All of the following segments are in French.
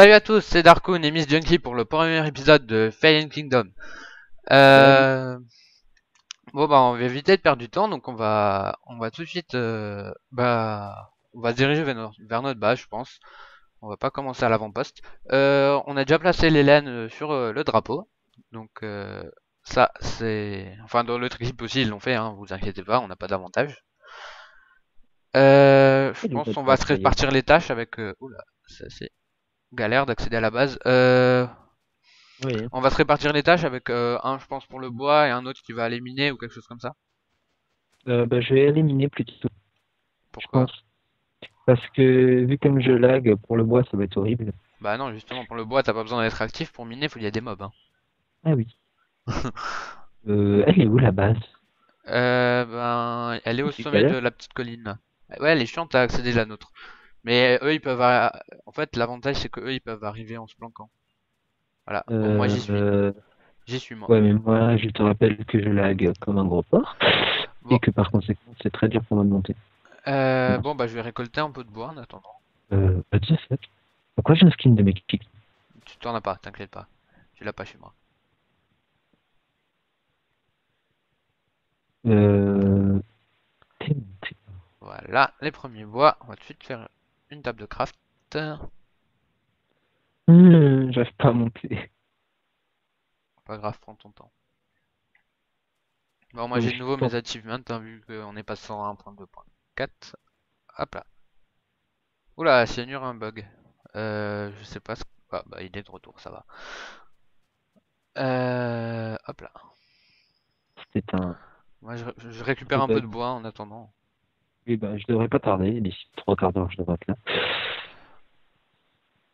Salut à tous, c'est Darkoon et Miss Junkie pour le premier épisode de Fallen Kingdom. Euh... Bon bah on va éviter de perdre du temps, donc on va on va tout de suite euh, bah on va se diriger vers notre, vers notre base je pense. On va pas commencer à l'avant-poste. Euh, on a déjà placé les laines sur euh, le drapeau, donc euh, ça c'est enfin dans l'autre équipe aussi ils l'ont fait, hein, vous inquiétez pas, on n'a pas d'avantage. Euh, je pense qu'on on va se répartir les tâches avec. Euh... Oula, c'est assez galère d'accéder à la base. Euh... Oui. On va se répartir les tâches avec euh, un, je pense, pour le bois et un autre qui va aller miner ou quelque chose comme ça. Euh, bah, je vais éliminer plutôt, je Pourquoi? Parce que vu comme je lag pour le bois, ça va être horrible. Bah non, justement, pour le bois, t'as pas besoin d'être actif. Pour miner, faut qu'il y ait des mobs. Hein. Ah oui. euh, elle est où la base? Ben, elle est au sommet de la petite colline. Ouais, elle est chiante à accéder la nôtre. Mais eux, ils peuvent. a- En fait, l'avantage, c'est que eux, ils peuvent arriver en se planquant. Voilà. Bon, moi, j'y suis. Euh, J'y suis, moi. ouais, mais moi, je te rappelle que je lag comme un gros porc. Bon. Et que par conséquent, c'est très dur pour moi de monter. Euh, Bon. bah, je vais récolter un peu de bois en attendant. Euh, bah, déjà fait. Pourquoi j'ai un skin de mec kick Tu t'en as pas, t'inquiète pas. Tu l'as pas chez moi. Euh... Voilà, les premiers bois. On va tout de suite faire une table de craft. Hum, J'arrive pas à monter. Pas grave, prends ton temps. Bon, moi Oui, j'ai de nouveau mes achievements, hein, vu qu'on est passé en 1.2.4. Hop là. Oula, cyanure un bug. Euh, je sais pas ce... Ah, bah il est de retour, ça va. Euh, hop là. C'était un... Moi je, ré- je récupère un peu de bois en attendant. Oui, bah, je devrais pas tarder. D'ici trois quarts d'heure, je devrais être là.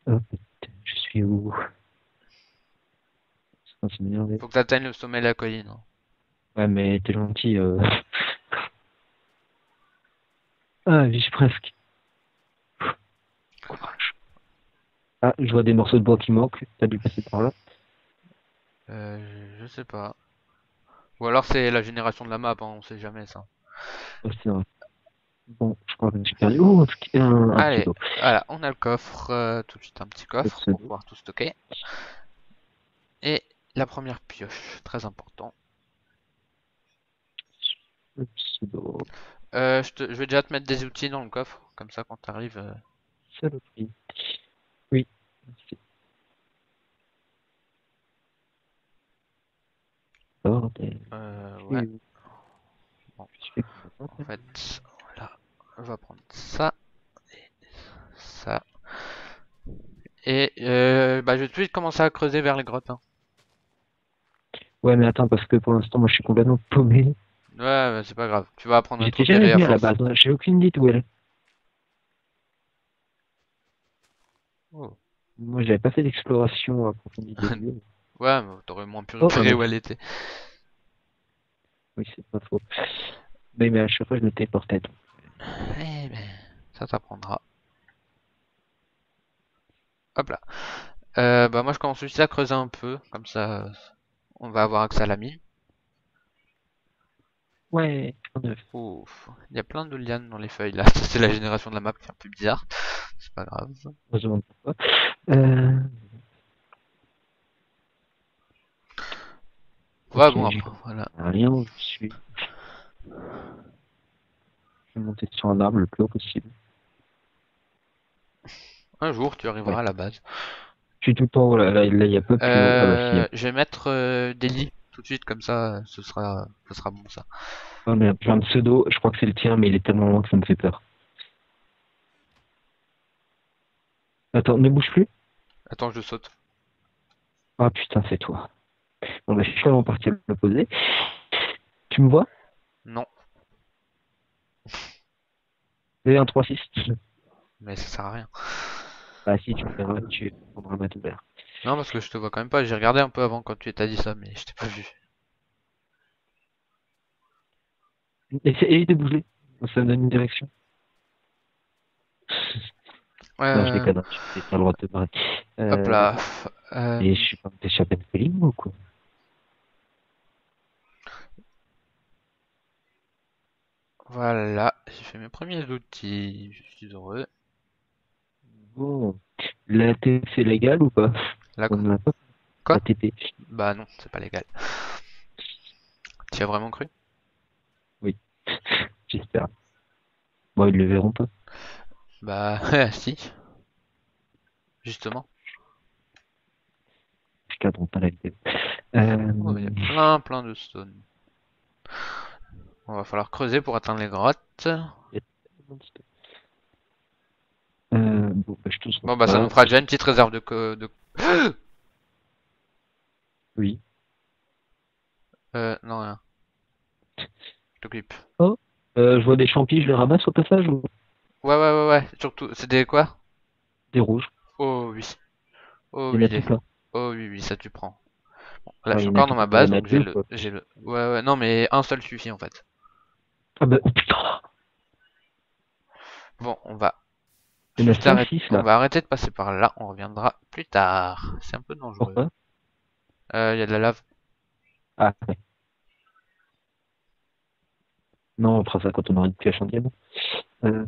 Hop, je suis où? M'énerver. Faut que t'atteignes le sommet de la colline. hein. Ouais, mais t'es gentil. Euh... Ah, j'y suis presque. Ah, je vois des morceaux de bois qui manquent. T'as dû passer par là. Euh, je, sais pas. Ou alors c'est la génération de la map, hein, on sait jamais ça. Oh. Bon, je crois que perdu. Oh, un, Allez. Voilà, on a le coffre, euh, tout de suite un petit coffre pour pouvoir tout stocker. Et la première pioche, très important. Euh, je, te- je vais déjà te mettre des outils dans le coffre, comme ça quand t'arrives. euh, Saloperie. Oui. merci. Bordel. euh, ouais, Bon. En fait, on va prendre ça et ça. Et euh, bah, je vais tout de suite commencer à creuser vers les grottes. hein. Ouais, mais attends, parce que pour l'instant, moi, je suis complètement paumé. Ouais, bah, c'est pas grave, tu vas apprendre te J'étais jamais à la base. J'ai aucune idée d'où elle est. Oh. Moi, j'avais pas fait d'exploration approfondie. Ouais, mais t'aurais moins pu Oh, repérer où elle était. Oui, c'est pas faux. Mais, mais à chaque fois, je me téléportais. donc. Eh ben, ça t'apprendra. Hop là. Euh, bah moi je commence juste à creuser un peu, comme ça on va avoir accès à la mine. Ouais. Ouf, il y a plein de lianes dans les feuilles là. C'est la génération de la map qui est un peu bizarre. C'est pas grave. On se demande pourquoi. Euh... Ouais Ok, bon j'ai après, voilà. Rien où je suis. Monter sur un arbre le plus haut possible. Un jour tu arriveras Ouais. à la base. Je suis tout le temps là, il y a peu haut. Euh, je vais mettre euh, des lits tout de suite comme ça, ce sera, ce sera bon ça. J'ai un pseudo, je crois que c'est le tien, mais il est tellement loin que ça me fait peur. Attends, ne bouge plus. Attends, je saute. Ah putain, c'est toi. Bon bah, je suis vraiment parti à l'opposé. Tu me vois? Non, J'ai un 3-6. mais ça sert à rien. Bah si, tu me verras, tu prendras ma douleur. Non parce que je te vois quand même pas. J'ai regardé un peu avant quand tu t'as dit ça, mais je t'ai pas vu. Essaye de bouger. Ça me donne une direction. Non, je Euh, déconne, hein, pas le droit de te barrer. Euh, hop là. Euh, Et je suis pas d'échapper de colline ou quoi? Voilà, j'ai fait mes premiers outils, je suis heureux. Bon. La TP c'est légal ou pas? La en a pas? Quoi. Bah non, c'est pas légal. Tu as vraiment cru? J'espère. Bon, ils le verront pas. Bah si. Justement. Je cadre pas la vidéo. Euh, Oh, Il y a plein plein de stones. On va falloir creuser pour atteindre les grottes. euh, bon, bah, je Bon bah ça nous fera déjà une petite réserve de... de... Oui. Euh, non rien. Je t'occupe. Euh, je vois des champis, je les ramasse au passage ou Ouais ouais ouais ouais, surtout... C'est des quoi? Des rouges Oh oui. Oh Il y en oui, a des- oh oui, oui, ça tu prends. Bon, là Ouais, je suis encore dans ma base, donc j'ai le... le... Ouais ouais, non mais un seul suffit en fait. Ah bah, oh putain Bon, on va... Il y en a juste 5, arrêter- 6 On va arrêter de passer par là, on reviendra plus tard. C'est un peu dangereux. Pourquoi? Euh, il y a de la lave. Ah, ouais. Non, on fera ça quand on aura une pioche en diamant. Euh,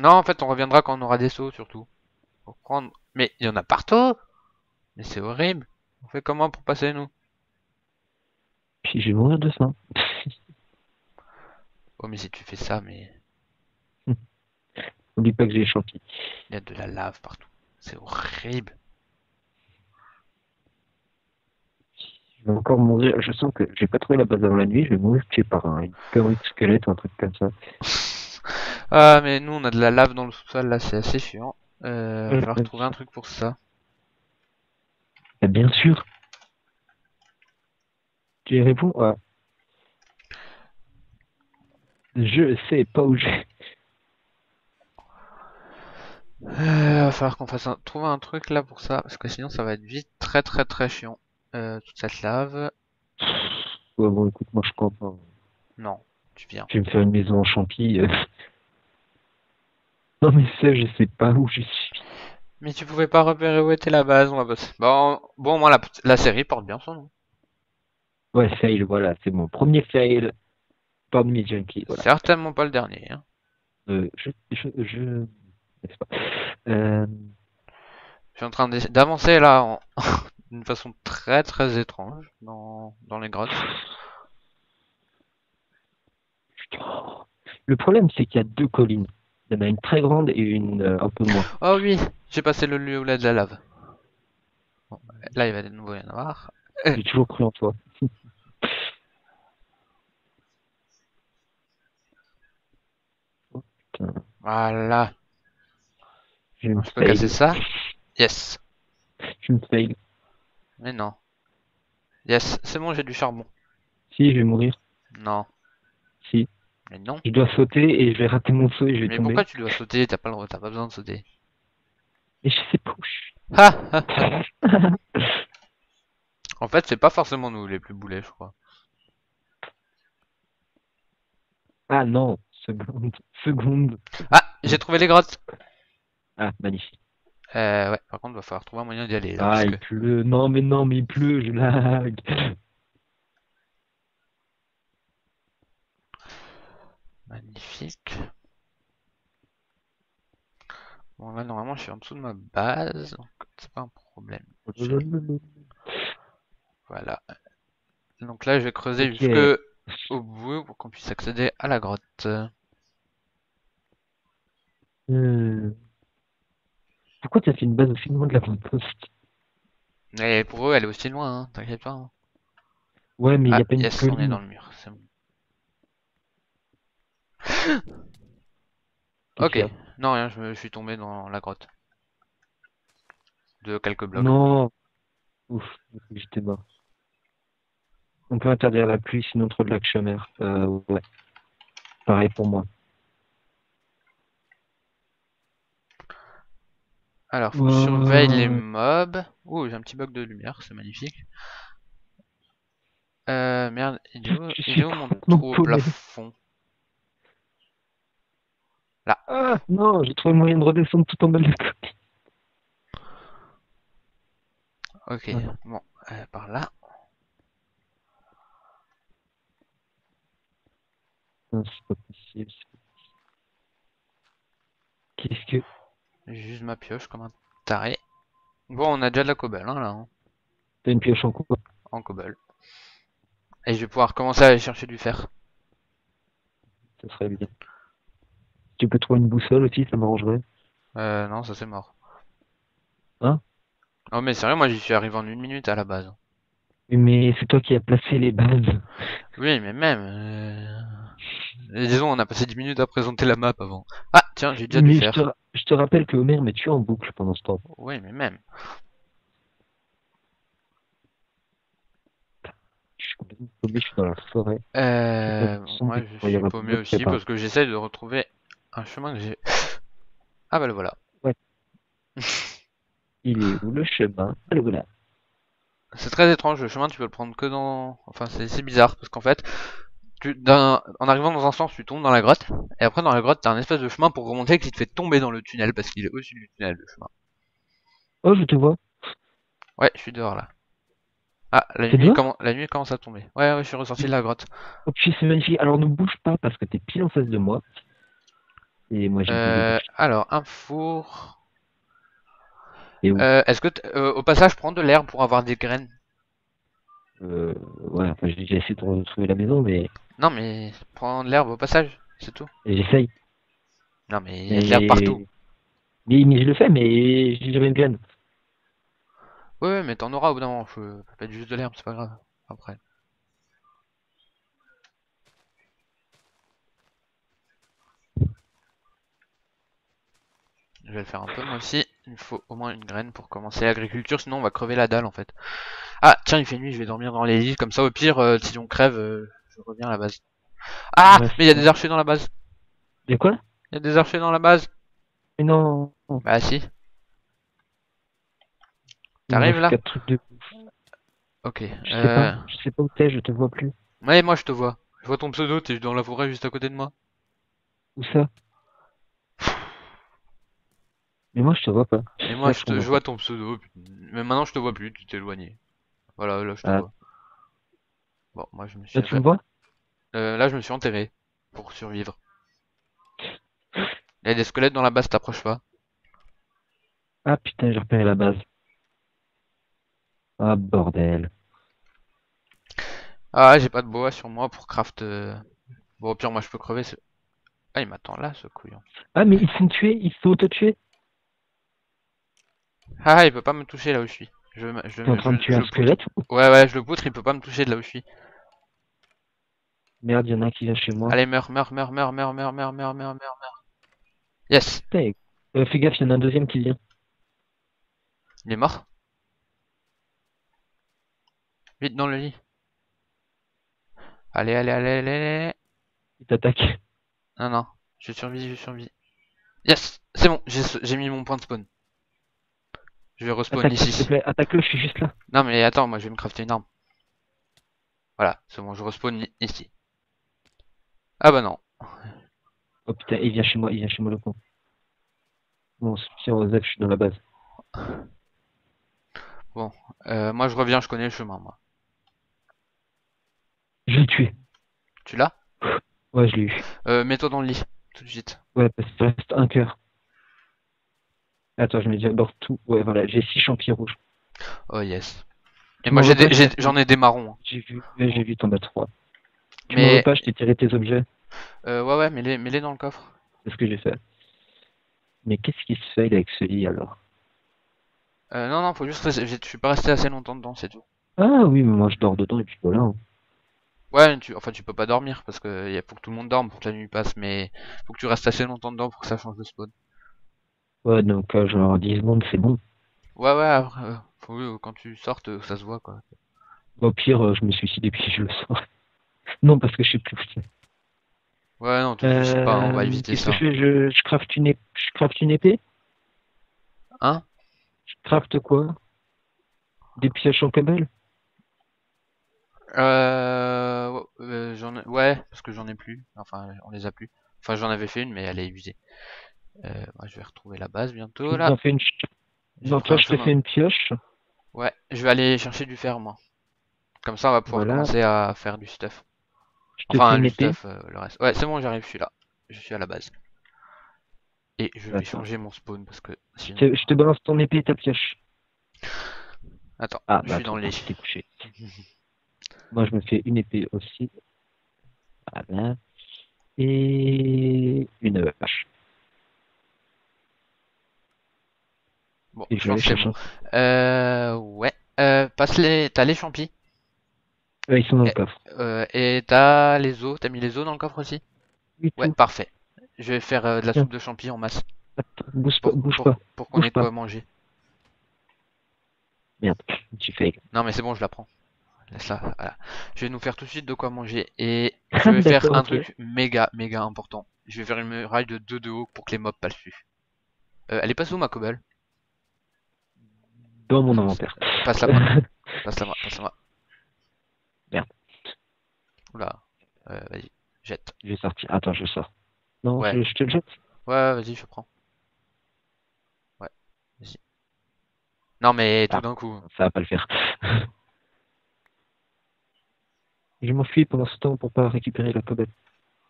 Non, en fait, on reviendra quand on aura des sauts, surtout. Pour prendre... Mais il y en a partout Mais c'est horrible On fait comment pour passer, nous? Puis je vais mourir de faim. Mais si tu fais ça, mais... N'oublie pas que j'ai champis. Il y a de la lave partout. C'est horrible. Je vais encore mourir. Je sens que j'ai pas trouvé la base avant la nuit. Je vais mourir tué par un de squelette ou un truc comme ça. Ah, mais nous, on a de la lave dans le sous-sol, là, c'est assez chiant. Euh, il va falloir Ouais. trouver un truc pour ça. Ah, bien sûr. Tu y réponds Ouais. Je sais pas où j'ai. Euh, va falloir qu'on fasse un... trouver un truc là pour ça, parce que sinon ça va être vite très très très chiant. Euh, toute cette lave. Ouais, bon, écoute, moi je crois pas. Non, tu viens. Je vais me faire une maison en champi. euh. Non, mais ça, je sais pas où je suis. Mais tu pouvais pas repérer où était la base, on va. Bon, bon, moi la, la série porte bien son nom. Ouais, fail, voilà, c'est mon premier fail. Voilà. Certainement pas le dernier. Hein. Euh, je, je, je, n'est-ce pas? Euh, Je suis en train d'avancer là en... d'une façon très très étrange dans, dans les grottes. Le problème, c'est qu'il y a deux collines. Il y en a une très grande et une euh, un peu moins. Oh oui, j'ai passé le lieu où il y a de la lave. Bon, là il va de nouveau y en avoir. J'ai toujours cru en toi. Oh, putain, Voilà, je me je peux casser ça. Yes. Je me fail. Mais non. Yes, c'est bon, j'ai du charbon. Si, je vais mourir. Non. Si. Mais non. Je dois sauter et je vais rater mon saut et je vais Mais tomber. pourquoi tu dois sauter? T'as pas le droit, t'as pas besoin de sauter. Mais je sais pas où je suis. En fait, c'est pas forcément nous les plus boulets, je crois. ah non, seconde, seconde. Ah, j'ai trouvé les grottes. Ah, magnifique. Euh, ouais, par contre, va falloir trouver un moyen d'y aller. là, Ah, parce il que- pleut. Non, mais non, mais il pleut, je lag. Magnifique. Bon, là, normalement, je suis en dessous de ma base, donc c'est pas un problème. Voilà. Donc là, je vais creuser Ok. jusque au bout pour qu'on puisse accéder à la grotte. Hmm. Pourquoi tu as fait une base aussi loin de la grande poste? Pour eux, elle est aussi loin, hein, t'inquiète pas. hein. Ouais, mais il Ah, a pas une yes, on est colline. dans le mur, c'est bon. Ok, non, rien, je, me, je suis tombé dans la grotte. De quelques y blocs. Non. Ouf, j'étais mort. On peut interdire la pluie, sinon trop de lac chemer. Euh, ouais. Pareil pour moi. Alors, faut que je surveille les Ouais. mobs. Ouh, j'ai un petit bug de lumière, c'est magnifique. Euh, merde, il est où, Je il suis est où mon trou au plafond? Ah non, j'ai trouvé moyen de redescendre tout en bas de la colline. Ok, Voilà. bon, euh, par là. Non, c'est pas possible. c'est pas possible. Qu'est-ce que. J'use ma pioche comme un taré. Bon, on a déjà de la cobble, hein, là, hein, T'as une pioche en quoi en cobble. Et je vais pouvoir commencer à aller chercher du fer. Ça serait bien. Tu peux trouver une boussole aussi, ça m'arrangerait. Euh, non, ça c'est mort. Hein? Oh, mais sérieux, moi j'y suis arrivé en une minute à la base. Mais c'est toi qui as placé les bases. Oui, mais même. euh, disons, on a passé 10 minutes à présenter la map avant. Ah, tiens, j'ai déjà Mais du je te, je te rappelle que Homer m'a tué en boucle pendant ce temps. Oui, mais même. Je suis complètement paumé, je suis dans la forêt. Euh, moi je suis paumé aussi parce que j'essaie de retrouver un chemin que j'ai. Ah bah le voilà. Il est où le chemin? Ah, le voilà. C'est très étrange, le chemin tu peux le prendre que dans... Enfin c'est bizarre parce qu'en fait, tu, en arrivant dans un sens tu tombes dans la grotte et après dans la grotte t'as un espèce de chemin pour remonter qui te fait tomber dans le tunnel parce qu'il est au-dessus du tunnel le chemin. Oh, je te vois. Ouais, je suis dehors là. Ah, la nuit, la nuit commence à tomber. Ouais, ouais, je suis ressorti de la grotte. Ok, c'est magnifique. Alors ne bouge pas parce que t'es pile en face de moi. Et moi j'ai Euh, alors, un four. Euh, Est-ce que, euh, au passage, prends de l'herbe pour avoir des graines Euh, ouais, enfin, j'ai déjà essayé de retrouver la maison, mais Non, mais prends de l'herbe au passage, c'est tout. j'essaye. Non, mais il y a de l'herbe partout. Mais, mais je le fais, mais j'ai jamais de graine. Ouais, mais t'en auras au bout d'un moment. Je juste de l'herbe, c'est pas grave. Après. Je vais le faire un peu moi aussi. Il me faut au moins une graine pour commencer l'agriculture, sinon on va crever la dalle en fait. Ah, tiens, il fait nuit, je vais dormir dans les lits, comme ça au pire, euh, si on crève, euh, je reviens à la base. Ah, Ouais, mais il y a des archers dans la base. De quoi? Il y a des archers dans la base. Mais non. Bah si. T'arrives là? de... Ok. Je sais Euh... pas, je sais pas où t'es, je te vois plus. Ouais, moi je te vois. Je vois ton pseudo, t'es dans la forêt juste à côté de moi. Où ça? Mais moi je te vois pas. Et moi je, te, je vois ton pseudo. Mais maintenant je te vois plus, tu t'es éloigné. Voilà, là je te Ah. vois. Bon, moi je me suis. Là tu me vois? Euh, là je me suis enterré pour survivre. Il y a des squelettes dans la base, t'approches pas. Ah putain, j'ai repéré la base. Ah bordel. Ah, j'ai pas de bois sur moi pour craft. euh, Bon, au pire, moi je peux crever. ce- Ah, il m'attend là, ce couillon. Ah mais ils sont tués, ils sont auto-tués. Ah, il peut pas me toucher là où je suis. Je, je, T'es en train de tuer je un squelette Ouais, ouais, je le poutre, il peut pas me toucher de là où je suis. Merde, y'en a un qui vient chez moi. Allez, meurs, meurs, meurs, meurs, meurs, meurs, meurs, meurs, meurs, meurs, meurs. Yes, Putain, euh, fais gaffe, y'en a un deuxième qui vient. il est mort. Vite dans le lit. Allez, allez, allez, allez, allez. Il t'attaque. Non, non, je survis, je survis. Yes, c'est bon, j'ai j'ai mis mon point de spawn. Je vais respawn Attaque, s'il te ici. plaît, attaque-le, je suis juste là. Non, mais attends, moi je vais me crafter une arme. Voilà, c'est bon, je respawn ici. Ah bah non. Oh putain, il vient chez moi, il vient chez moi le con. Bon, si on je suis dans la base. Euh, moi je reviens, je connais le chemin, moi. Je l'ai tué. Tu l'as? Ouais, je l'ai eu. euh, Mets-toi dans le lit, tout de suite. Ouais, parce qu'il reste un cœur. Attends, je mets d'abord tout. Ouais, voilà, j'ai six champignons rouges. Oh yes. Et moi j'en ai des marrons. hein. J'ai vu, ouais, j'ai vu, t'en as trois. Tu Mais- m'en veux pas, je t'ai tiré tes objets. Euh, ouais, ouais, mets-les mets-les dans le coffre. C'est ce que j'ai fait. Mais qu'est-ce qui se fait avec ce lit alors? Euh, non, non, faut juste rester. j'ai- Je suis pas resté assez longtemps dedans, c'est tout. Ah oui, mais moi je dors dedans et puis voilà. hein. Ouais, tu, enfin, tu peux pas dormir parce que y a, faut que tout le monde dorme pour que la nuit passe, mais faut que tu restes assez longtemps dedans pour que ça change de spawn. Ouais, donc genre 10 secondes, c'est bon. Ouais, ouais, après, euh, faut, euh, quand tu sortes, euh, ça se voit quoi. Au pire, je me suicide et puis je le sors. non, parce que je sais plus. Ouais, non, tu sais pas, on va éviter ça. que je je, je, crafte une ép- je crafte une épée? Hein? Je crafte quoi? Des pioches en Euh, ouais, euh, j'en ai, ouais, parce que j'en ai plus. Enfin, on les a plus. Enfin, j'en avais fait une, mais elle est usée. Euh, je vais retrouver la base bientôt là. Une... Non, toi, je te fais une pioche. Ouais, je vais aller chercher du fer moi. Comme ça, on va pouvoir Voilà. commencer à faire du stuff. Je Enfin, du stuff, euh, le reste. Ouais, c'est bon, j'arrive, je suis là. Je suis à la base. Et je vais Attends. changer mon spawn parce que Je sinon. te, je te balance ton épée et ta pioche. Attends, Ah, je bah, suis dans le attends, lit. tu t'es couché. Moi, je me fais une épée aussi. Voilà. Et une hache. Bon, Et je vais chercher. bon. Euh, ouais. Euh, passe les. T'as les champis. Euh, ils sont dans le Eh, coffre. Euh, et t'as les os. T'as mis les os dans le coffre aussi? Oui, Ouais, tout. parfait. Je vais faire euh, de la Tiens. soupe de champis en masse. Attends, bouge pas, Pour, bouge pour, pas. pour qu'on ait quoi pas. manger. Merde, tu fais. Non, mais c'est bon, je la prends. Laisse la. Voilà. Je vais nous faire tout de suite de quoi manger. Et je vais faire un truc méga, méga important. Je vais faire une muraille de 2 de haut pour que les mobs passent dessus. Euh, elle est passée où ma cobble? Dans mon inventaire. Passe-la moi. Passe-la moi. Passe-la moi. Merde. Oula. Euh, vas-y. Jette. Je vais sortir. Attends, je sors. Non, Ouais. je, je te le jette. Ouais, vas-y, je prends. Ouais, vas-y. Non, mais tout Ah. d'un coup. Ça va pas le faire. je m'enfuis pendant ce temps pour pas récupérer la cobble.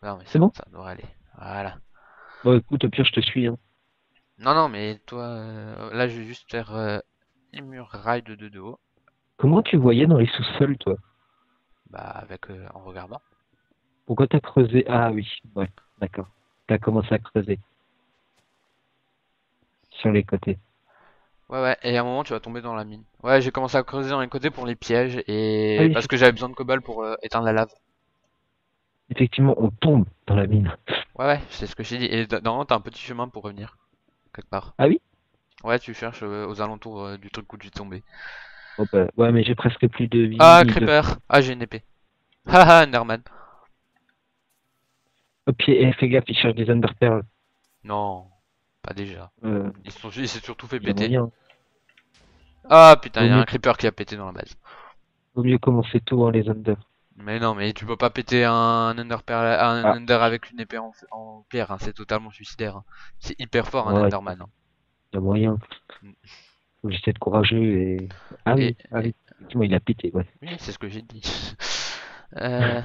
Non, mais C'est bon? Ça devrait aller. Voilà. Bon, écoute, au pire, je te suis. Hein. Non, non, mais toi, euh, là, je vais juste faire euh, une muraille de 2 de haut. Comment tu voyais dans les sous-sols, toi? Bah, avec, euh, en regardant. Pourquoi t'as creusé? Ah oui, ouais, d'accord. T'as commencé à creuser. Sur les côtés. Ouais, ouais, et à un moment, tu vas tomber dans la mine. Ouais, j'ai commencé à creuser dans les côtés pour les pièges et Ah oui, parce que j'avais besoin de cobble pour euh, éteindre la lave. Effectivement, on tombe dans la mine. Ouais, ouais, c'est ce que j'ai dit. Et normalement, t'as un petit chemin pour revenir. Quelque part. Ah oui? Ouais, tu cherches euh, aux alentours euh, du truc où tu es tombé. Oh, bah, ouais, mais j'ai presque plus de vie. Ah, de- Creeper! Ah, j'ai une épée. Haha, Enderman. Au pied, et fais gaffe, il cherche des Underpearls. Non, pas déjà. Euh, Ils sont, il s'est surtout fait péter. Ah putain, il y a un creeper qui a pété dans la base. Vaut mieux commencer tôt, hein, les Under. Mais non, mais tu peux pas péter un Ender, perle- un Ah. Ender avec une épée en, en pierre, hein, c'est totalement suicidaire. hein. C'est hyper fort un Ouais. Enderman. Y a moyen. Mm. Faut juste être courageux et. Ah oui, Et- ah oui. Il a pété, ouais. Oui, c'est ce que j'ai dit. Euh,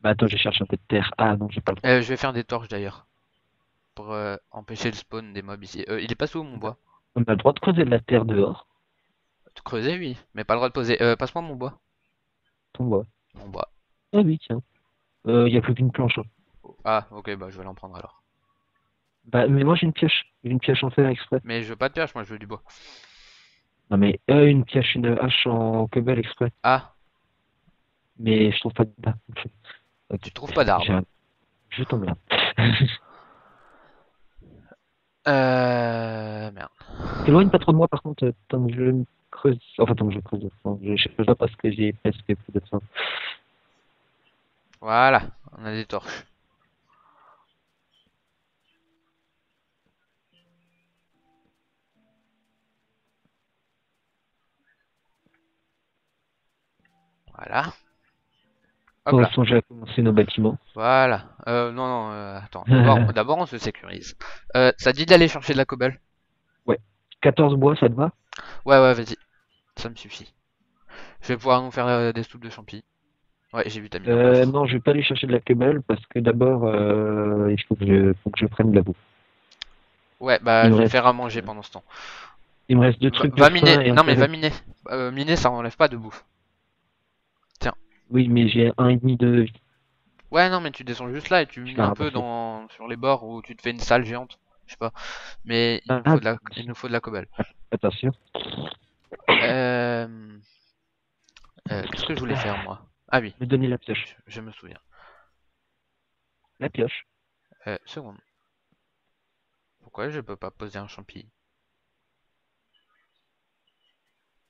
Bah attends, je cherche un peu de terre. Ah non, j'ai pas le euh, je vais faire des torches d'ailleurs. Pour euh, empêcher le spawn des mobs ici. Euh, il est pas sous mon bois. On a le droit de creuser de la terre dehors. Creuser, oui, mais pas le droit de poser. Euh, passe-moi mon bois. Ton bois. Mon bois. Ah oui, tiens. Il y a plus qu'une planche. hein. Ah, ok, bah je vais l'en prendre alors. Bah, mais moi j'ai une pioche. Une pioche en fer exprès. Mais je veux pas de pioche, moi je veux du bois. Non mais euh, une pioche, une hache en cobble exprès. Ah, Mais je trouve pas d'arbre. Tu trouves pas d'arbre. Je t'emmerde. Euh, merde. T'éloigne pas trop de moi par contre, tant que je me creuse. Enfin, tant que je creuse. Je cherche pas parce que j'ai presque plus de faim. Voilà, on a des torches. Voilà. Hop là, j'ai commencé nos bâtiments. voilà. Euh, non, non, euh, attends. D'abord, on se sécurise. Euh, ça dit d'aller chercher de la cobble? 14 bois, ça te va? Ouais, ouais, vas-y. Ça me suffit. Je vais pouvoir nous faire euh, des soupes de champi. Ouais, j'ai vu ta mise euh. Non, je vais pas aller chercher de la cobble parce que d'abord, euh, il faut que je, faut que je prenne de la bouffe. Ouais, bah, il je vais reste- faire à manger pendant ce temps. Il me reste deux trucs va de miner. Non, mais va miner. Euh, miner, ça enlève pas de bouffe. Oui, mais j'ai un et demi de vie. Ouais, non, mais tu descends juste là et tu Ah, un peu dans sur les bords où tu te fais une salle géante. Je sais pas. Mais il nous Ah, faut de la, il nous faut de la cobble. Attention. Euh... euh, Qu'est-ce que je voulais faire moi? Ah oui, Me donner la pioche. je, je me souviens. La pioche. Euh, seconde. Pourquoi je peux pas poser un champi?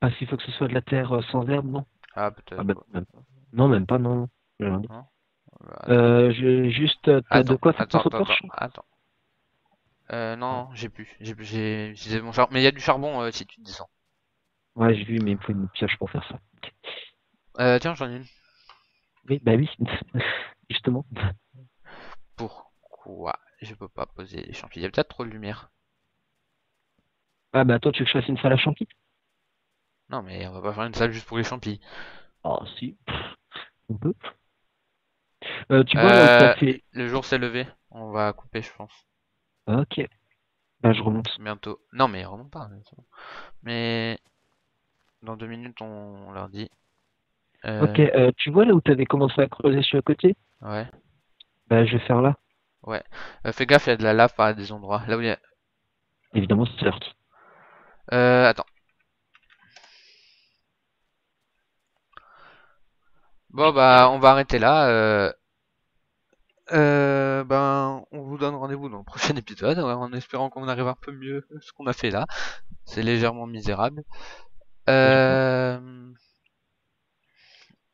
Ah, s'il faut que ce soit de la terre sans herbe, non? Ah, peut-être. ah, même pas. Non, même pas, non. non. Bah, Euh, j'ai juste. T'as de quoi faire attends, attends, attends. Euh, non, j'ai plus. J'ai plus, j'ai utilisé mon charbon. Mais il y a du charbon euh, si tu descends. Ouais, j'ai vu, mais il me faut une pioche pour faire ça. Euh, tiens, j'en ai une. Oui, bah oui. Justement. Pourquoi je peux pas poser les champignons? Il y a peut-être trop de lumière. Ah, bah attends, tu veux que je fasse une salle à champi Non, mais on va pas faire une salle juste pour les champignons. Ah, si. On peut. Euh, tu vois, là Euh, fait. Le jour s'est levé. On va couper, je pense. Ok. Bah, je remonte. Bientôt. Non, mais remonte pas. c'est. Mais dans deux minutes, on, leur dit. Ok, euh, tu vois là où tu avais commencé à creuser sur le côté? Ouais. Bah, je vais faire là. Ouais. Euh, fais gaffe, il y a de la lave par des endroits. Là où il y a. Évidemment, certes. Euh, attends. Bon, bah, on va arrêter là. Euh... Euh, ben, on vous donne rendez-vous dans le prochain épisode, en espérant qu'on arrive un peu mieux ce qu'on a fait là. C'est légèrement misérable. Euh...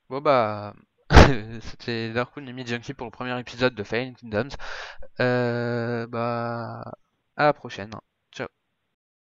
Bon bah, c'était Darkwood et Junkie pour le premier épisode de Fire Kingdoms. Euh, bah, à la prochaine.